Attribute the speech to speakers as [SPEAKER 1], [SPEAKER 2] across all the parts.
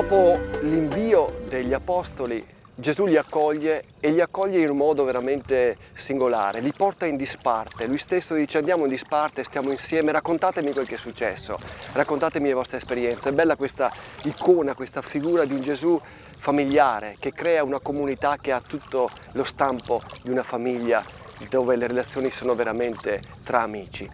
[SPEAKER 1] Dopo l'invio degli apostoli, Gesù li accoglie e li accoglie in un modo veramente singolare, li porta in disparte. Lui stesso dice andiamo in disparte, stiamo insieme, raccontatemi quel che è successo, raccontatemi le vostre esperienze. È bella questa icona, questa figura di un Gesù familiare che crea una comunità che ha tutto lo stampo di una famiglia dove le relazioni sono veramente tra amici.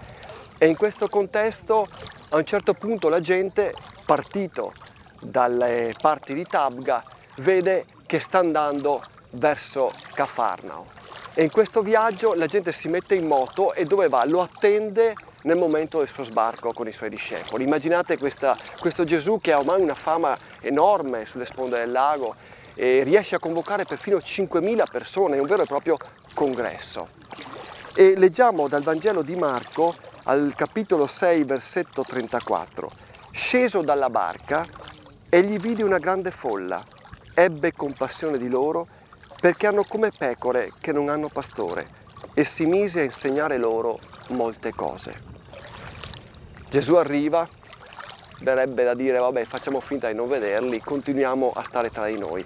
[SPEAKER 1] E in questo contesto a un certo punto la gente, partito dalle parti di Tabga, vede che sta andando verso Cafarnao. E in questo viaggio la gente si mette in moto e dove va? Lo attende nel momento del suo sbarco con i suoi discepoli. Immaginate questa, questo Gesù che ha ormai una fama enorme sulle sponde del lago e riesce a convocare perfino 5.000 persone, è un vero e proprio congresso. E leggiamo dal Vangelo di Marco al capitolo 6, versetto 34. Sceso dalla barca, egli vide una grande folla, ebbe compassione di loro perché hanno come pecore che non hanno pastore e si mise a insegnare loro molte cose. Gesù arriva, verrebbe da dire vabbè facciamo finta di non vederli, continuiamo a stare tra di noi.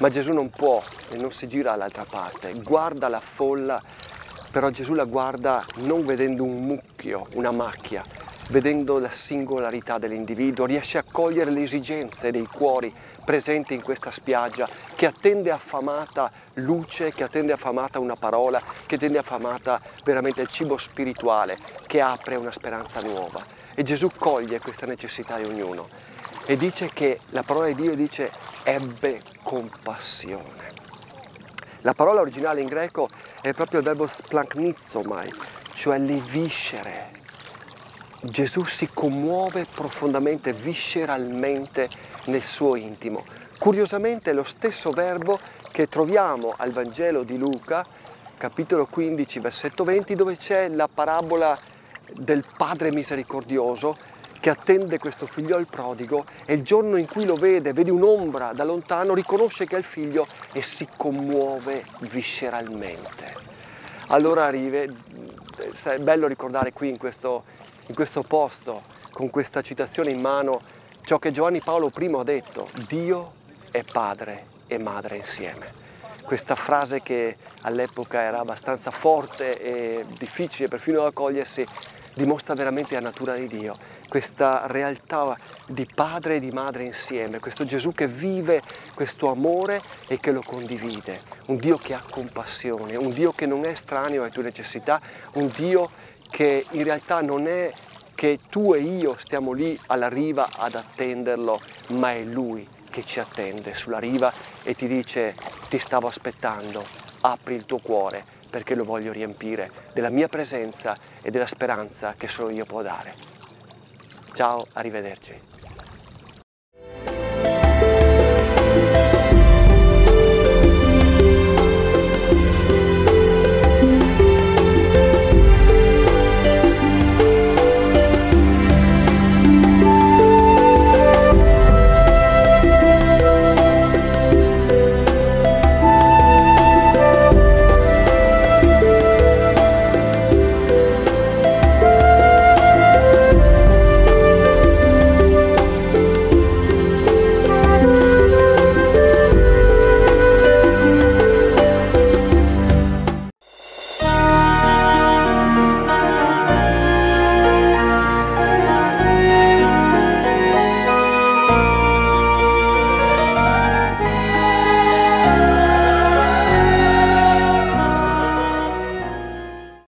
[SPEAKER 1] Ma Gesù non può e non si gira all'altra parte, guarda la folla, però Gesù la guarda non vedendo un mucchio, una macchia, vedendo la singolarità dell'individuo, riesce a cogliere le esigenze dei cuori presenti in questa spiaggia che attende affamata luce, che attende affamata una parola, che attende affamata veramente il cibo spirituale che apre una speranza nuova. E Gesù coglie questa necessità di ognuno e dice che la parola di Dio dice ebbe compassione. La parola originale in greco è proprio il verbo splanknizomai, cioè le viscere. Gesù si commuove profondamente, visceralmente nel suo intimo. Curiosamente è lo stesso verbo che troviamo al Vangelo di Luca, capitolo 15, versetto 20, dove c'è la parabola del Padre misericordioso che attende questo figlio prodigo e il giorno in cui lo vede, vede un'ombra da lontano, riconosce che è il figlio e si commuove visceralmente. Allora arriva, è bello ricordare qui in questo, in questo posto, con questa citazione in mano, ciò che Giovanni Paolo I ha detto, Dio è padre e madre insieme. Questa frase che all'epoca era abbastanza forte e difficile perfino da cogliersi, dimostra veramente la natura di Dio, questa realtà di padre e di madre insieme, questo Gesù che vive questo amore e che lo condivide, un Dio che ha compassione, un Dio che non è estraneo alle tue necessità, un Dio che in realtà non è che tu e io stiamo lì alla riva ad attenderlo, ma è Lui che ci attende sulla riva e ti dice ti stavo aspettando, apri il tuo cuore perché lo voglio riempire della mia presenza e della speranza che solo io può dare. Ciao, arrivederci.